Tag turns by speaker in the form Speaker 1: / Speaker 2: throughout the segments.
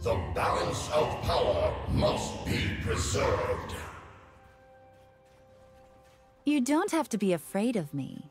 Speaker 1: The balance of power must be preserved.
Speaker 2: You don't have to be afraid of me.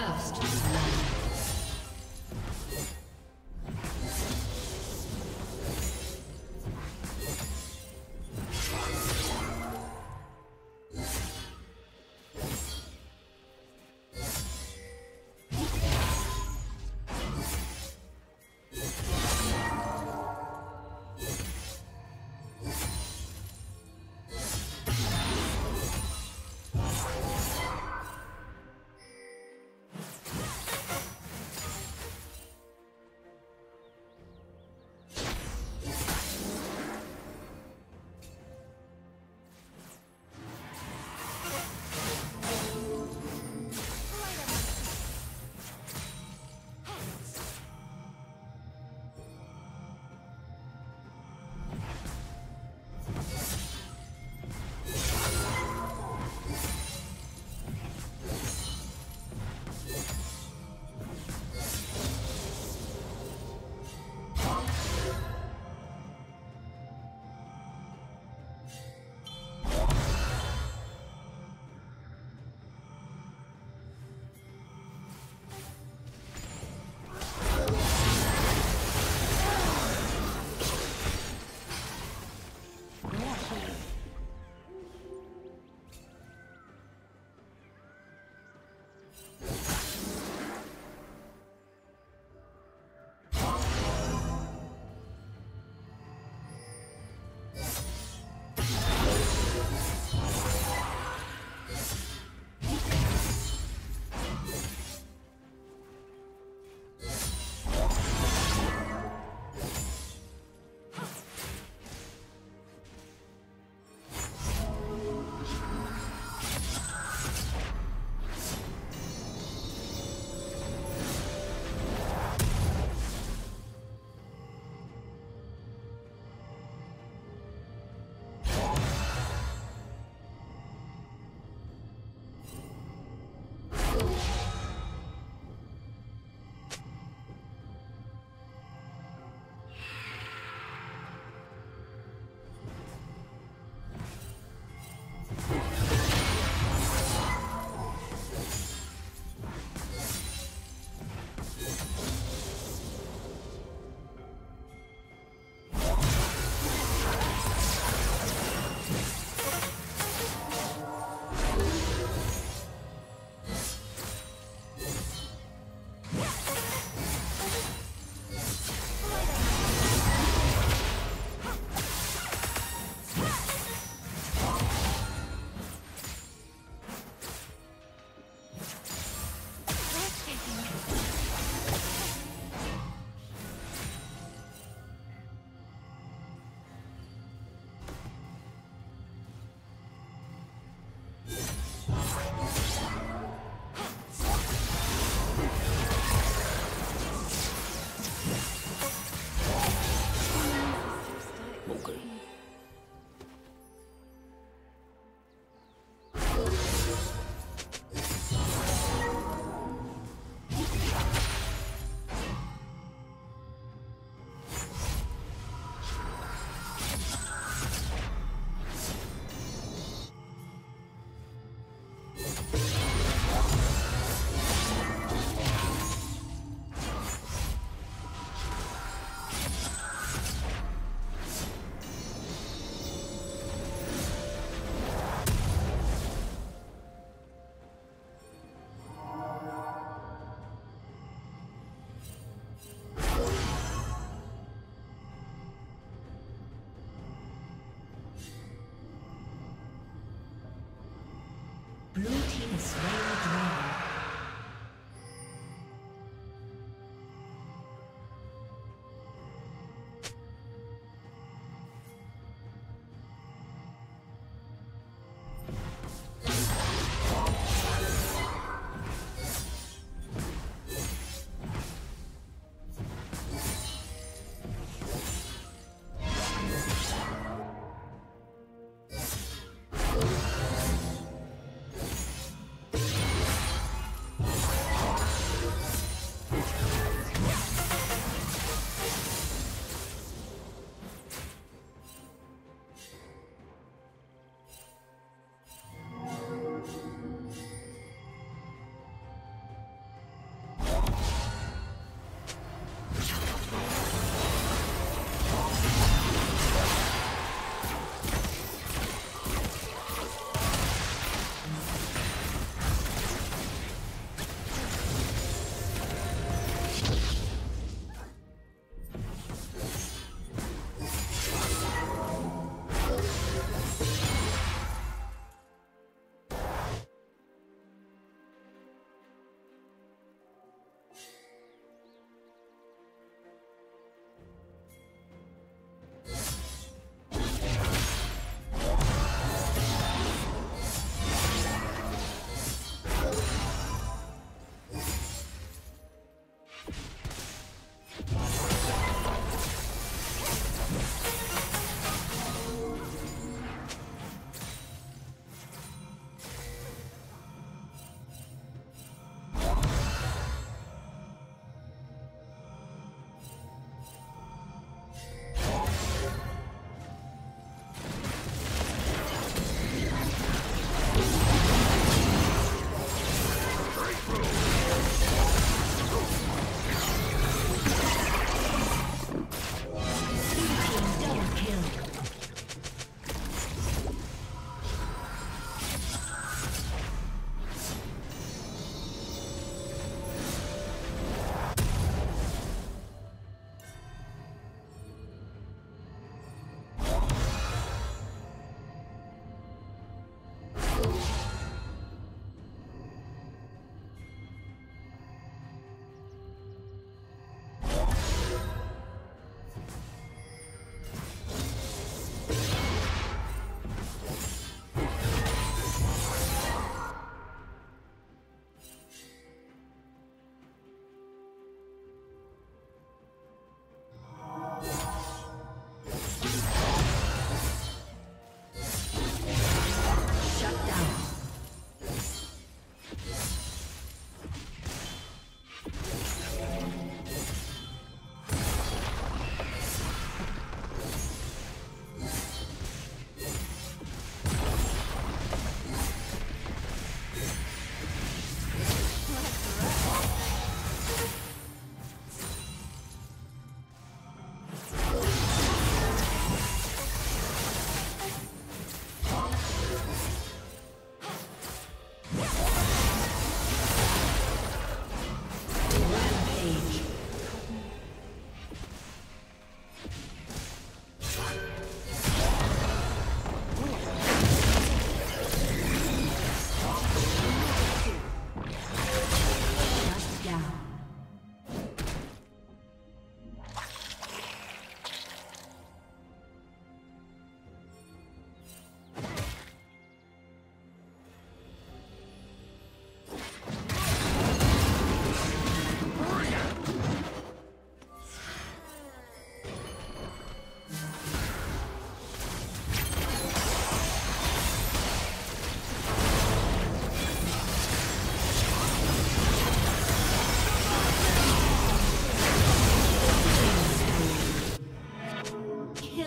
Speaker 3: First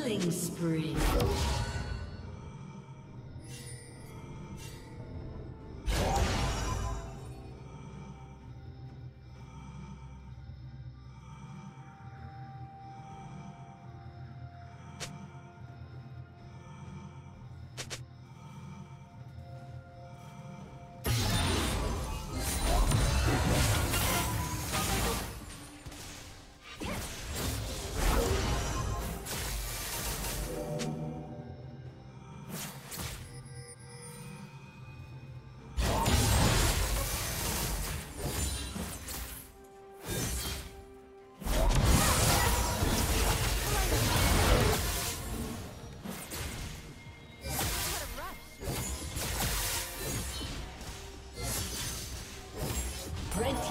Speaker 3: Killing spree.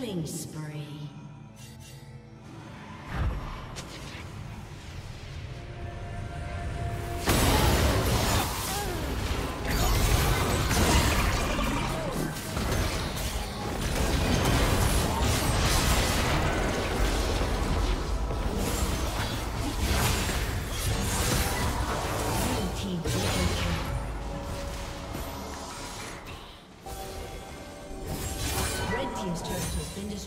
Speaker 3: Killing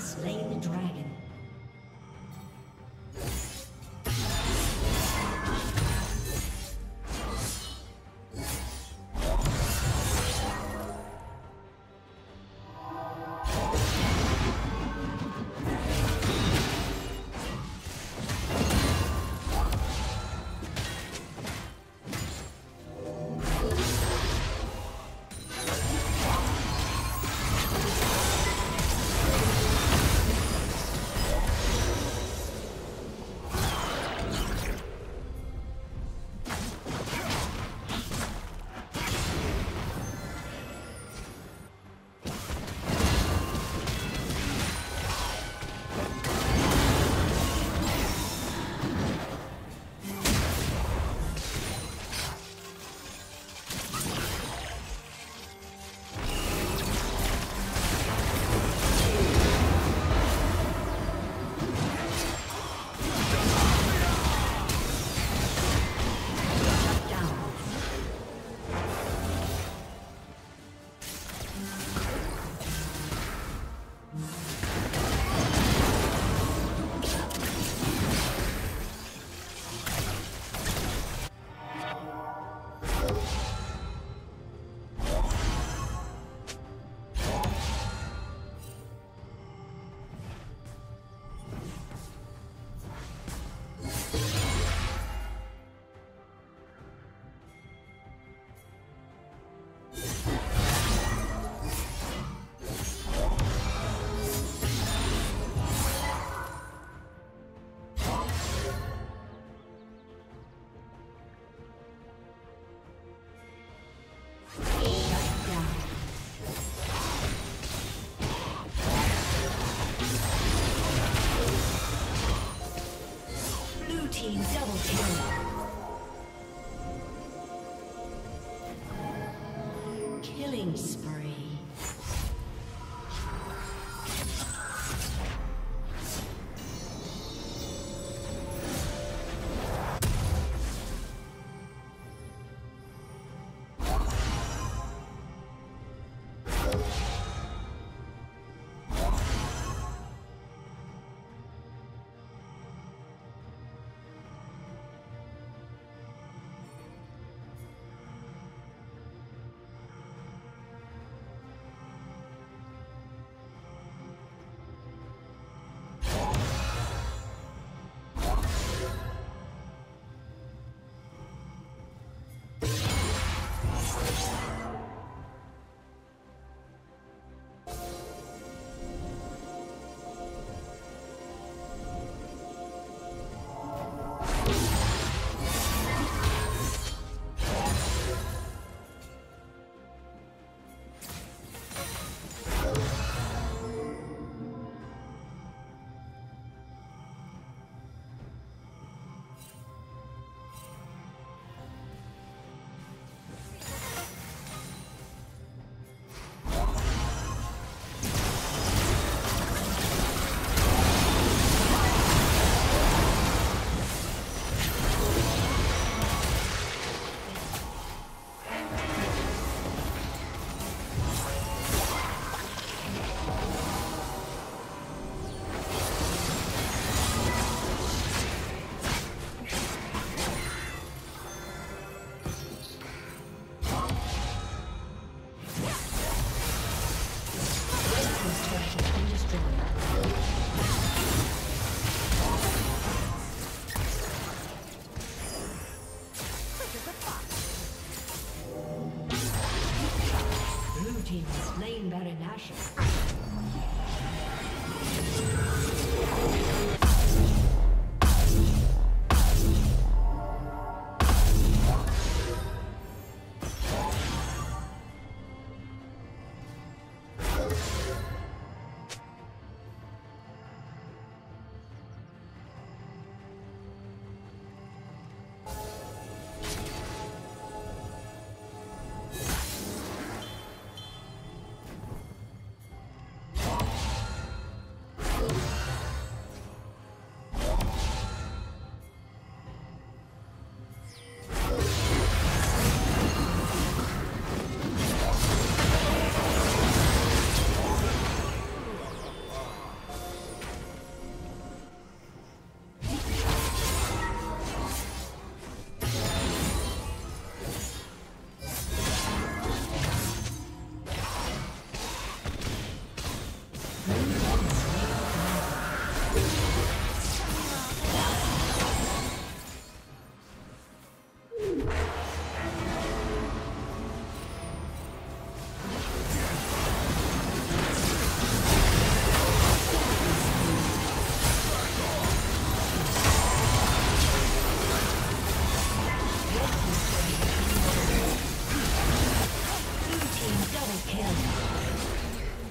Speaker 3: Slain the dragon. Construction destroyed. A summoner has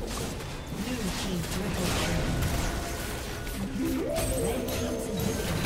Speaker 3: disconnected.